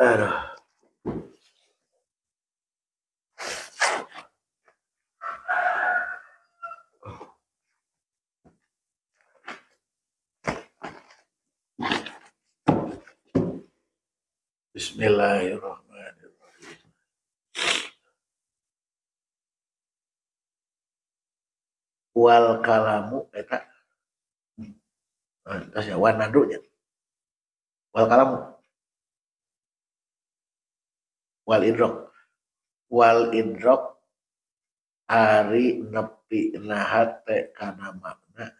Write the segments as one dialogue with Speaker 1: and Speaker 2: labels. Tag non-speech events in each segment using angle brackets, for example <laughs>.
Speaker 1: Aduh. Bismillahirrahmanirrahim. Wal kalamu eta Terus ya nya. Wal kalamu. Wal idrok. Wal idrok hari nepi nahate kana makna.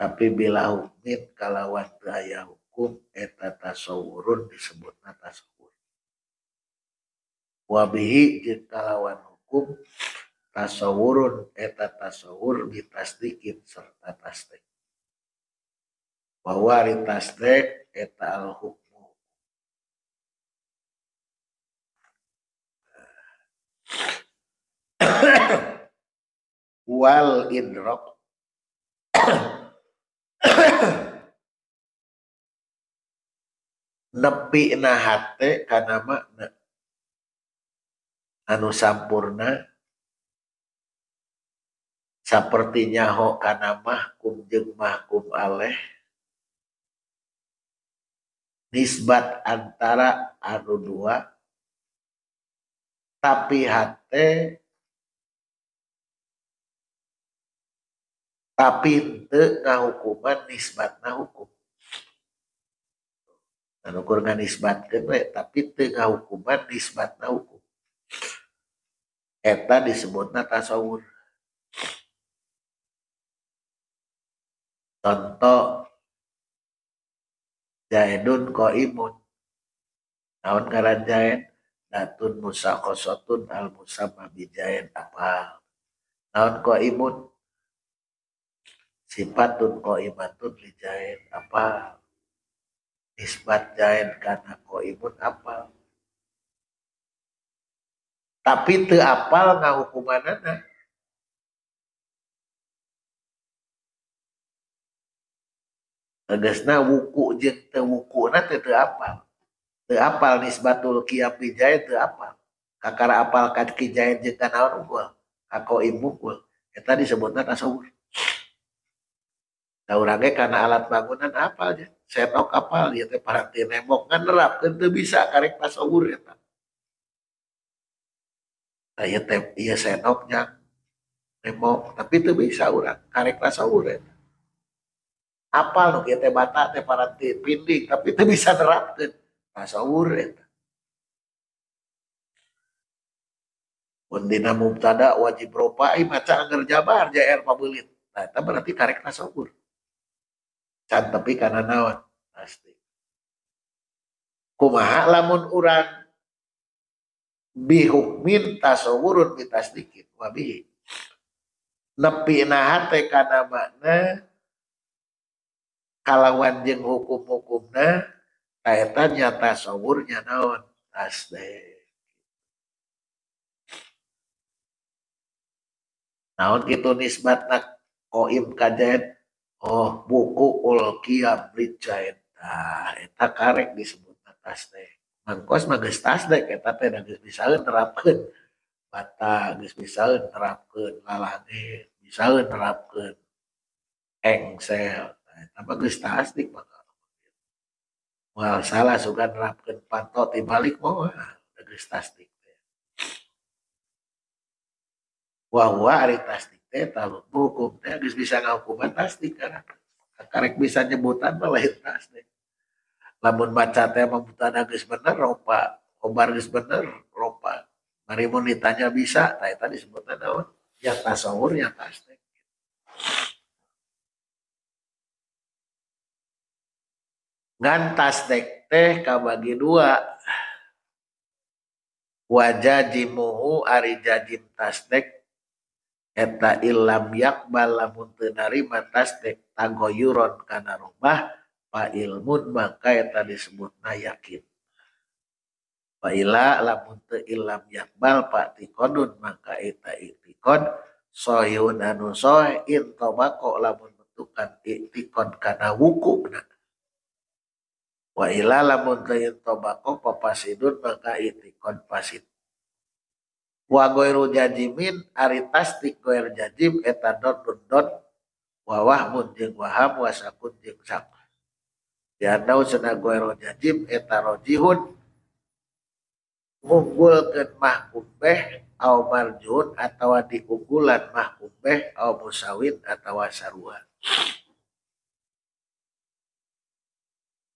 Speaker 1: Tapi bila hukumin kalawan daya hukum eta tasawurun disebut tasawur. Wabihi kalawan hukum tasawurun eta tasawur ditasdikin serta tasdik bahwa tasdik eta al hukmu wal idrok nepi na hate karena makna anu sampurna. Sepertinya ho kana mahkum jeung mahkum aleh. Nisbat antara anu dua. Tapi hate tapi ente ngahukuman nisbatna hukum. Anu ukur nisbatkeun we tapi teu ngahukuman nisbatna hukum. Eta disebutna tasawur. Contoh jaidun imun naon ngaran jaid datun musakosotun al musamma bijaid apa? Naon imun sifatun imatun lijain apa? Isbat jain karena imun apa? Tapi te apal ngahukumanana tegasna wuku jeung teu wukuna teu teu apal. Teu apal nisbatul qiyam lijain teu apal. Kakara apal kad kijain jeung kana unggul kako imu eta disebutna tasawuf Taurage karena alat bangunan apa aja. Senok kapal ya teh paranti nembok kan nerap kan bisa karek tasawur ya tak. Nah, ya teh iya senoknya nembok tapi itu bisa orang karek tasawur ya. Apal nu teh bata teh paranti pinding tapi itu bisa nerapkeun tasawur ya. Undina mubtada wajib ropa maca anggar jabar jair pabelit. Nah, itu berarti karek tasawur can tapi karena naon? Pasti. Kumaha lamun urang bihukmin tasawurun bitasdikin wabi nepi nahate kana makna kalawan jeung hukum-hukumna eta nya tasawurnya naon? Tasdik naon kitu nisbatna koim kajen Oh buku ulkia Bridget nah eta karek disebut atas teh. Mangkos mah geus tas deh eta teh geus bisa nerapkeun bata geus bisa nerapkeun lalane bisa nerapkeun engsel. Nah, eta mah geus tasdik mah. Wah salah suka nerapkeun pantot balik mau geus tasdik wah wah ari tasdik eta hukum teh geus bisa ngahukuman pasti karena karek bisa nyebutan mah lain tasdik lamun baca teh membutana geus bener ropa obar geus bener ropa. Mari mun ditanya bisa tah eta disebutna naon? Ya tasawur ya tasdik ngan tasdek teh kabagi dua. Wajah jimuhu ari jajim tasdek eta ilam yakbal lamun teu narima tasdik tagoyuron kana rumah fa ilmun maka eta disebutna yakin. Fa ila lamun teu ilam yakbal fa tikodun maka eta itikod sohiyun anu soh intobako lamun bentukan itikod kana wukuna wa ila lamun teu tobako papasidun maka itikad pasid wa goiru jajimin ari tasdik goir jajim eta don don wawah mun jeung waham wasakun jeung sak. Diandau cenah goiru jajim eta rojihun ke mahkum beh au marjun atau diunggulan mahkum beh au musawin atau sarua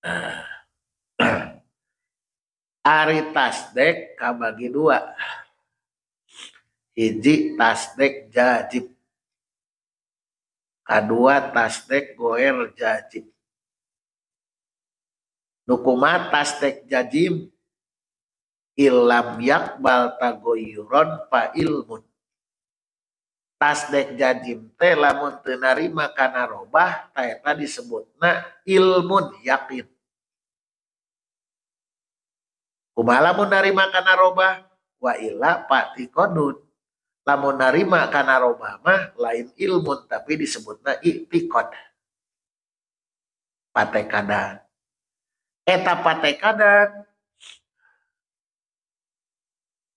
Speaker 1: <clears throat> Ari tasdek kabagi dua hiji tasdek jajib. Kedua tasdek goer jajib. Nukuma tasdek jajim. Ilam yakbal tagoyuron pa ilmun. Tasdek jajim teh lamun teu narima kana robah ta disebutna ilmun yakin. Kumaha lamun narima kana robah wa illa pati kodun lamun narima kana robah mah lain ilmun tapi disebutna i'tiqad. Patekadan eta patekadan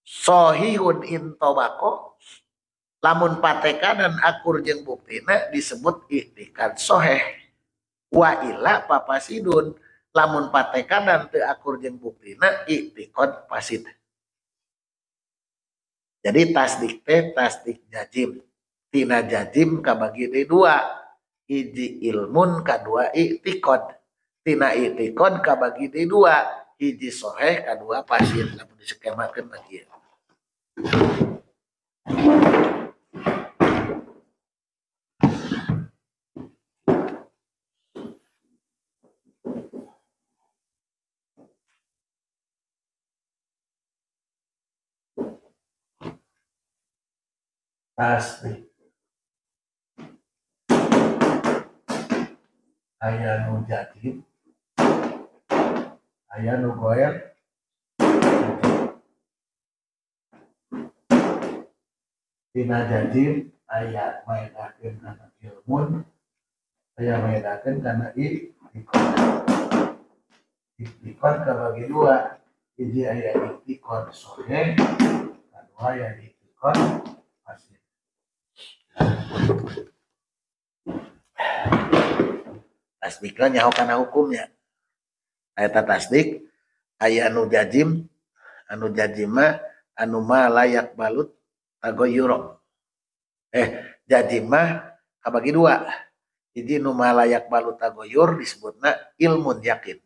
Speaker 1: sohihun intobako lamun patekadan akur jeung buktina disebut i'tikad soheh. Wa illa papasidun. Lamun patekadan teu akur jeung buktina i'tikad pasid jadi tasdik teh tasdik jajim. Tina jajim kabagi di dua. Hiji ilmun kadua iktikod. Tina iktikod kabagi di dua. Hiji soheh kadua pasir. Namun disekemakan lagi. Asli. Ayah nu jadi ayah nu goyang. Tina jadi ayah maedakeun karena ilmun ayah maedakeun karena iktikon iktikon kabagi dua. Hiji ayah iktikon sohe kedua ayah iktikon tasdikna nyaho kana hukumnya. Ayat tasdik aya anu jajim anu jajima anu ma layak balut tagoyuro. Eh jajima kabagi dua. Jadi nu ma layak balut tagoyur disebutna ilmun yakin.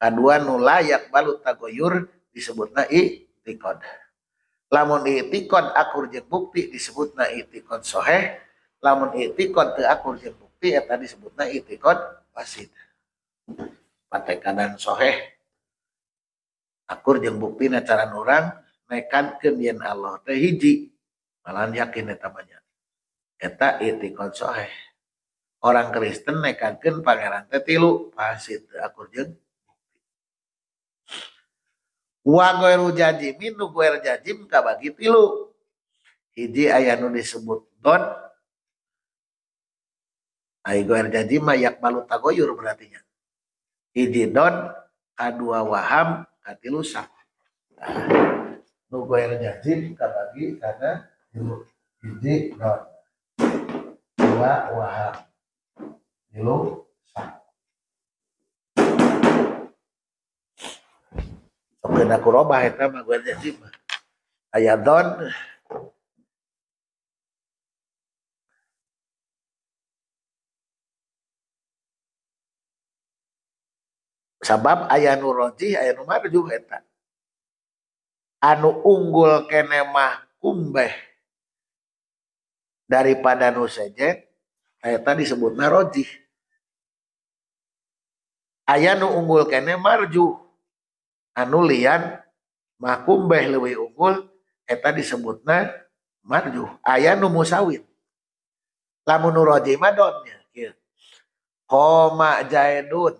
Speaker 1: Kedua nu layak balut tagoyur disebutna i'tiqad lamun i'tikad akur jeung bukti disebutna i'tikad soheh lamun i'tikad teu akur jeung bukti eta disebutna i'tikad fasid patekadan soheh akur jeung bukti cara orang nekankeun yen Allah teh hiji. Malahan yakin eta banyak eta i'tikad soheh orang Kristen nekankeun pangeran teh tilu fasid akur jeung wa ghairu jajimin nu ghair jajim kabagi tilu. Hiji aya nu disebut don ai ghair jajim mah yak balu tagoyur berarti nya. Hiji don kadua waham katilu sak nu ghair jajim kabagi kana tilu. Hiji don dua waham tilu Sokeun aku robah eta mah gue jadi mah. Aya don. Sabab aya nu roji aya nu marjuh eta anu unggul kene mah kumbeh. Daripada nu sejen eta disebutna roji aya nu unggul kene marjuh anu lian makumbeh lebih unggul eta disebutna marjuh. Ayah nu musawit. Lamun nu roji madonnya koma jaidun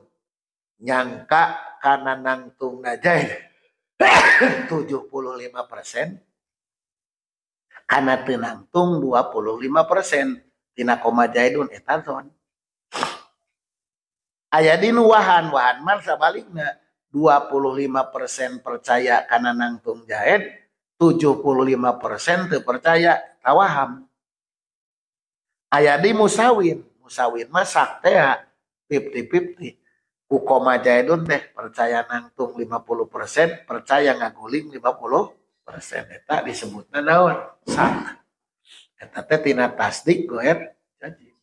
Speaker 1: nyangka kana <coughs> nangtung najaid 75 persen. Karena tenangtung 25 persen. Tina koma jaidun eta zon. Aya di wahan wahan mar sabalikna 25% percaya karena nangtung jahit 75% teu percaya tawaham. Aya di musawin musawin masak teh 50-50 Ukoma jaidun teh percaya nangtung 50% percaya ngaguling 50% eta disebutna naon? Sah eta teh tina tasdik goer janji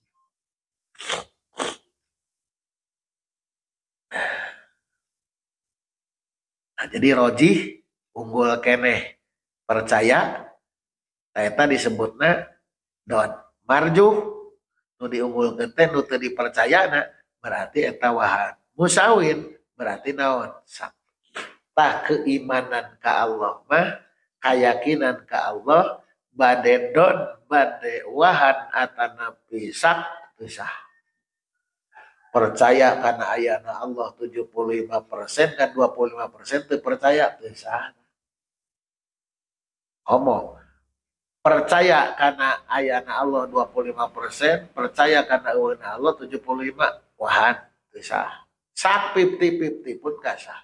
Speaker 1: Nah, jadi roji unggul kene percaya eta disebutna don marju. Nu diunggul teh nu teu dipercayana berarti eta wahan musawin berarti naon? Sak tak keimanan ke Allah mah keyakinan ke Allah bade don bade wahan atana pisak pisah percaya karena ayana Allah 75% dan 25% itu percaya pisah ngomong percaya karena ayana Allah 25% percaya karena ayana Allah 75 wahan pisah sak 50-50 pun kasah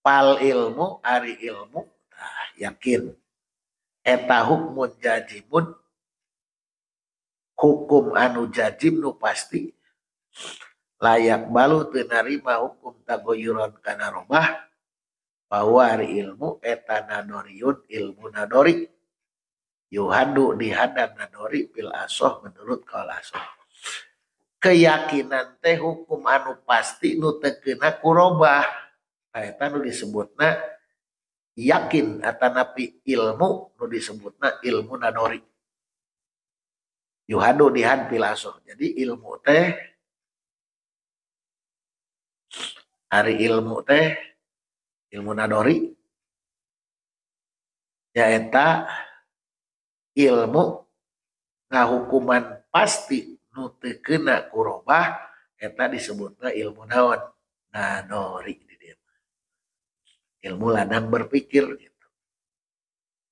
Speaker 1: pal ilmu ari ilmu nah, yakin eta hukmun jajimun hukum anu jajim nu pasti layak balu tenarima hukum tagoyuron kana romah bahwa ari ilmu eta nadoriun ilmu nadori yuhadu dihadap nadori pil asoh menurut kal asoh. Keyakinan teh hukum anu pasti nu tekena kurobah eta nu disebutna yakin atanapi ilmu nu disebutna ilmu nadori yuhadu dihan pilaso jadi ilmu teh hari ilmu teh ilmu nadori yaeta ilmu ngahukuman pasti nu kena kurobah eta disebutna ilmu naon? Nadori ilmu ladang berpikir gitu.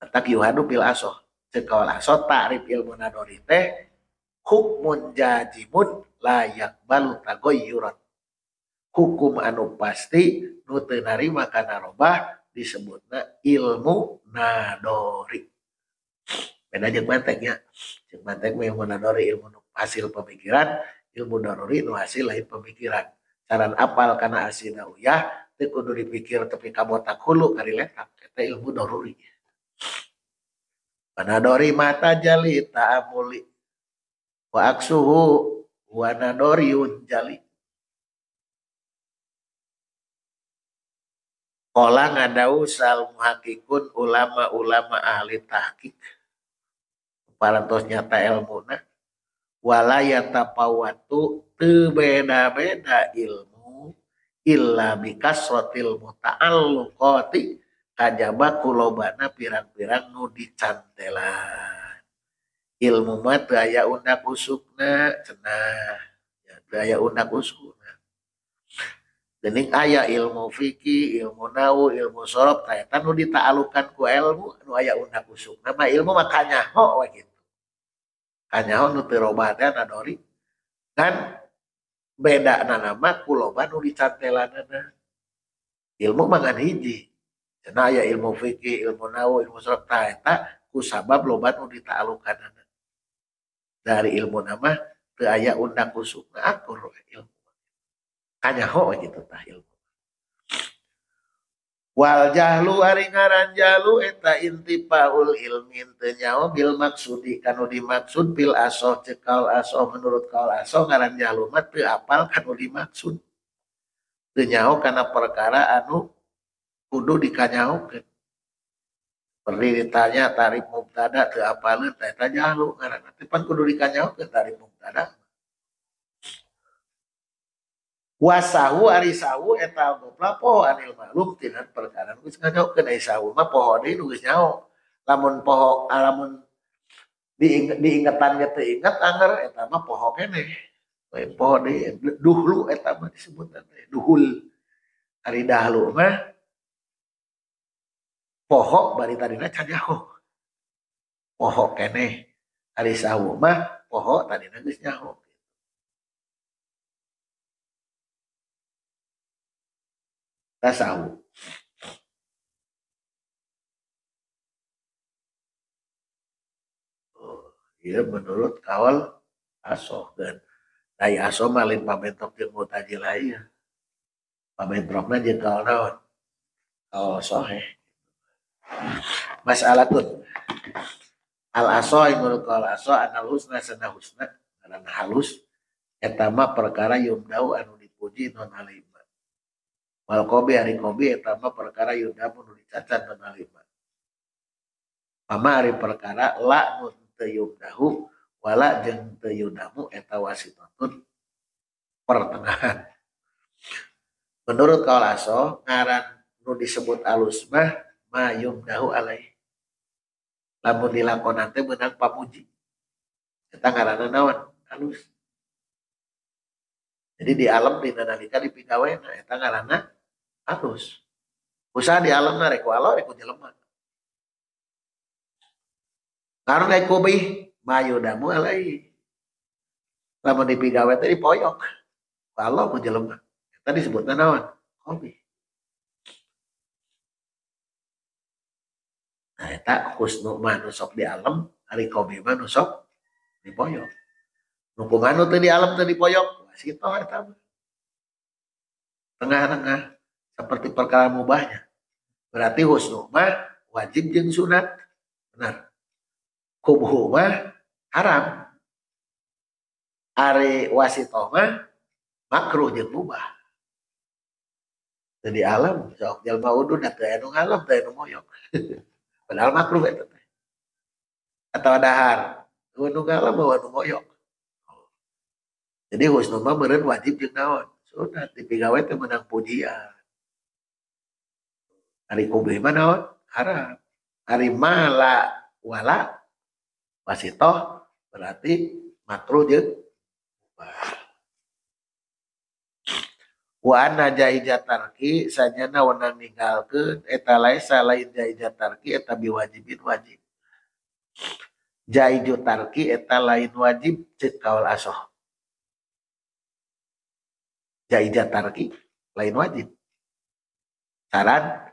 Speaker 1: Tak yuhadu pil asoh. Sekal asoh ta'rif ilmu nadori teh hukmun jajimun layak balu tagoyuran. Hukum anu pasti nu narima kana robah disebutna ilmu nadori. Beda jeung mantek ya. Jeung mantek ilmu nadori ilmu hasil pemikiran, ilmu nadori nu hasil lain pemikiran. Cara apal kana asina uyah itu kudu dipikir tapi kamu tak hulu kari letak kita ilmu doruri. Panadori mata jali ta'amuli wa aksuhu wa nadoriun jali. Kola ngadau sal muhakikun ulama-ulama ahli tahkik parantos nyata ilmu na wala yatapawatu tu beda-beda ilmu illa bikasrotil muta'alluqati. Kajaba kulobana pirang-pirang nu dicantelan. Ilmu mah aya undak usukna cenah ya aya undak usukna. Dening aya ilmu fikih ilmu nawu ilmu sorob eta nu ditaalukan ku ilmu nu aya undak usukna mah ilmu mah kanyaho we kitu kanyaho nu teu robah nadori kan beda nama kuloba nu dicatelanana ilmu mangan hiji. Cenah aya ilmu fikih ilmu nahu ilmu surat eta ku sabab loba nu ditaalukanana. Dari ilmu nama teu aya undang usukna akur ilmu. Kanyaho gitu tah ilmu wal jahlu ari ngaran jahlu eta intipaul ilmi teu nyaho bil maksudi. Kanu dimaksud bil asoh cekal asoh menurut kaul asoh ngaran jahlu mah teu apal kanu dimaksud. Teu nyaho kana perkara anu kudu dikanyahokeun Perdi ditanya tarif mubtada teu apaleun eta jahlu ngaran tapi pan kudu dikanyahokeun tarif mubtada wasahu ari sahu eta gopla poho anil maklum tina perkara nu geus ngajaokeun ai sahu mah poho deui nu geus nyao lamun poho lamun diinget diingetan ge teu inget anger eta mah poho keneh we poho deui duhlu eta mah disebutan duhul. Ari dahlu mah poho bari tadina cajaho poho keneh hari sahu mah poho tadi nangis nyaho tasawu oh, iya menurut kawal asoh dan dari asoh malin pamentok jeung mutajil aya pamentrokna jeung kawal naon? Kawal soheh masalah tuh al aso menurut al aso anal husna sana husna. Karena halus etama perkara yumdau anu dipuji non alima wal kobi hari kobi etama perkara yumdau anu dicacat non alima pama hari perkara la nun teyumdahu wala jeng teyudamu eta wasitatun pertengahan. Menurut kawal aso ngaran nu disebut alus mah ma yumdahu alaih lamun dilakonan teh menang pamuji. Kita karena nawan halus jadi di alam di nalika di pigawai nah eta ngaranna halus usaha di alam na reku Allah reku jelema karena reku bih mayudamu alai. Lamun di pigawai teh dipoyok Allah ku jelema eta disebutna nawan kobi Nah, eta husnu mah nusok di alam, hari kobi mah nusok di poyok. Nukungan nu di alam teu di poyok, situ eta Tengah-tengah seperti perkara mubahnya. Berarti husnu mah wajib jeung sunat. Benar. Kubhu mah haram. Ari wasitoh mah makruh jeung mubah. Jadi alam, sok jalma udu da teu anu ngalam teu anu moyok. <laughs> Padahal makruh itu. Atau dahar. Gunung ngalam bawa moyok. Jadi husnul mah meureun wajib jeung naon? Sunat di pegawai teh menang pujian. Hari kubih mah naon? Haram. Hari mala wala wasitoh berarti makruh jeung wa anna jaijatarki sajana wenang ninggalkeun eta laisa lain jaijatarki eta biwajibin wajib. Jaiju tarki eta lain wajib cek kaul asoh. Jaijatarki lain wajib. Saran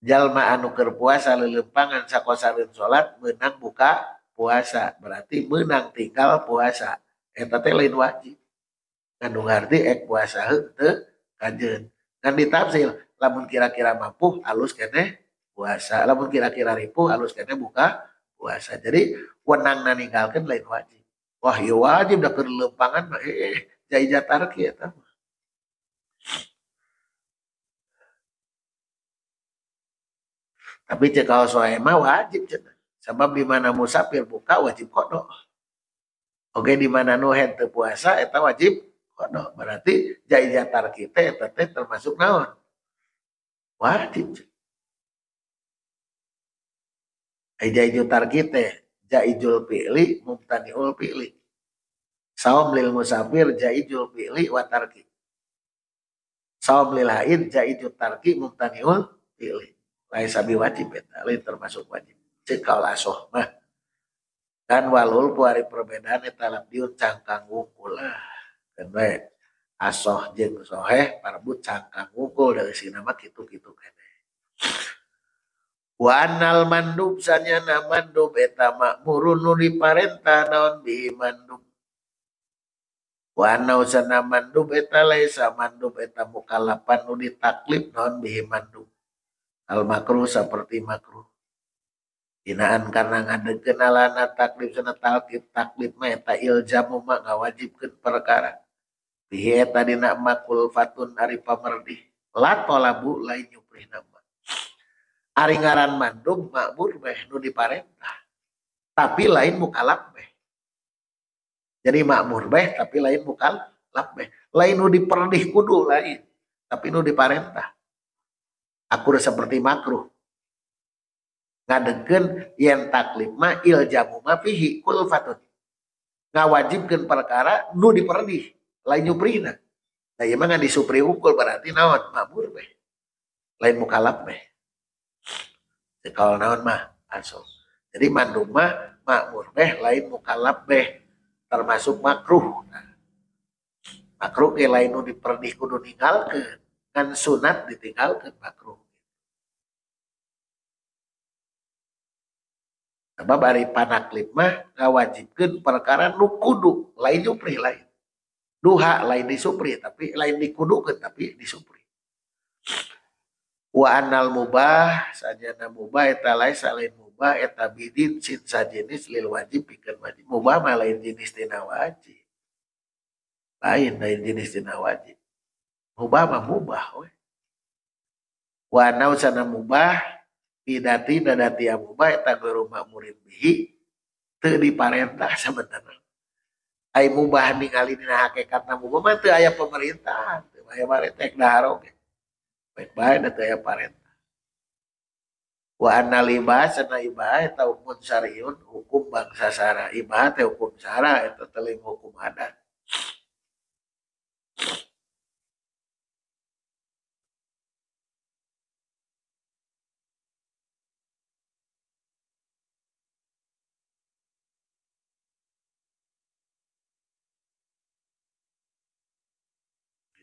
Speaker 1: jalma anu puasa lelempangan sakosareun salat menang buka puasa. Berarti menang tinggal puasa. Eta teh lain wajib. Ngandung arti ek puasa henteu kajen kan ditafsir lamun kira-kira mampu halus kene puasa. Lamun kira-kira ripuh halus kene buka puasa. Jadi wenang ninggalkeun lain wajib. Wah ya wajib dah lempangan mah. Eh jai jatar kita tapi cek kalau soal mah wajib cek sebab di mana musafir buka wajib kodok oke di mana nuhen puasa eta wajib Kono berarti jai jatar kita teteh termasuk naon? Wajib jai jatar kita jaijul pilih mumtaniul pilih saum lil musafir jaijul pilih watarki. Saum lil haid jaijul tarki mumtaniul pilih lain sabi wajib eta lain termasuk wajib. Cekal asoh mah. Kan walul puari perbedaan eta labdiun cangkang lah. Kan asoh jeng soheh parebut cangkang ngukul dari si nama gitu kene wa anal mandub sanyana mandub eta makmurun nu diparenta naon bi mandub. Wa anau sana mandub eta laisa mandub eta mukalapan nu ditaklif naon bi mandub al makruh seperti makruh Inaan karena ngade kenalana taklif sana taklif taklif mah eta iljamu mah ngawajibkeun perkara Bihe tadi nak makul fatun ari pamerdi. Lato labu lain nyuprih nama. Ari ngaran mandum makmur beh nu diparentah. Tapi lain mukalap beh. Jadi makmur beh tapi lain mukalap beh. Lain nu diperdih kudu lain. Tapi nu diparentah. Aku seperti makruh. Ngadegen yen taklif ma iljamu ma fihi kulfatun. Ngawajibkan perkara nu diperdih lain nyuprina nah iya mah disupri ukul berarti naon? Mabur beh lain mukalap beh kalau naon mah? Aso jadi mandum mah makmur beh lain mukalab beh termasuk makruh. Nah, makruh ke lain nu diperdih kudu ninggalkeun kan sunat ditinggalkeun makruh Sebab bari panaklip mah ngawajibkeun perkara nu kudu lain supri lain. Duha lain disupri tapi lain dikudukeun tapi disupri. Wa anal mubah sajana mubah eta lain selain mubah eta bidin sin sajenis lil wajib pikeun wajib. Mubah mah lain jenis tina wajib. Lain lain jenis tina wajib. Mubah mah mubah we. Wa anau sana mubah pidati dadati amubah eta guru makmurin bihi teu diparentah sebenarnya ai mubah ningali dina hakikatna mubah mah teu aya pemerintah teu aya parentek dahar oge. Baik bae da teu parentah wa anna libas sana ibah eta hukum syariun hukum bangsa sara ibah teh hukum sara eta teling hukum adat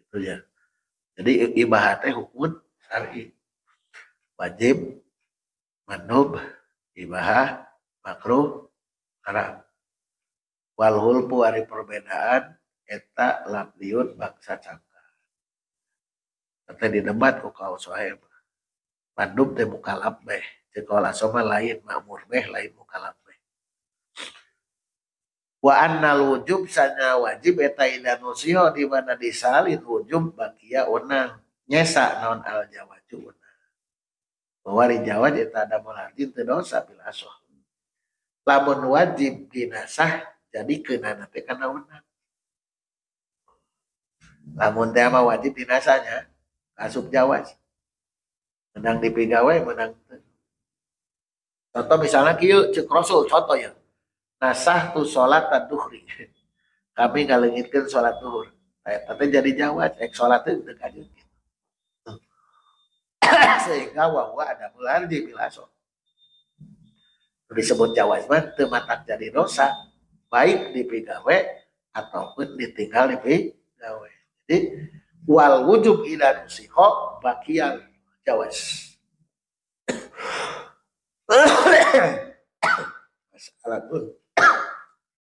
Speaker 1: gitu ya. Jadi ibahatnya hukum syari. Wajib manub ibahah makruh haram wal hulpu hari perbedaan eta labdiun bangsa cangka. Kata di debat ku kau soheb mandub teh mukalab beh sekolah sama lain makmur beh lain mukalab wa annal wujub sanya wajib eta ida nusio di mana disalin wujub bakia unang. Nyesa non al jawaju bahwa di jawa eta ada mulatin teu dosa bil asoh lamun wajib dinasah jadi kena teh kana unang. Lamun teh mah wajib dinasahnya asup jawas menang di pegawai menang contoh misalnya kieu cek rasul contoh ya nasah tu sholat duhri kami ngalengitkan sholat duhur. Tapi jadi jawab ek sholat itu dekat gitu <coughs> sehingga wawa ada bulan di bilaso disebut jawab mah tematak jadi dosa. Baik di pegawai ataupun ditinggal di pegawai jadi wal wujub ila nusiho bakian jawas <coughs> masalah pun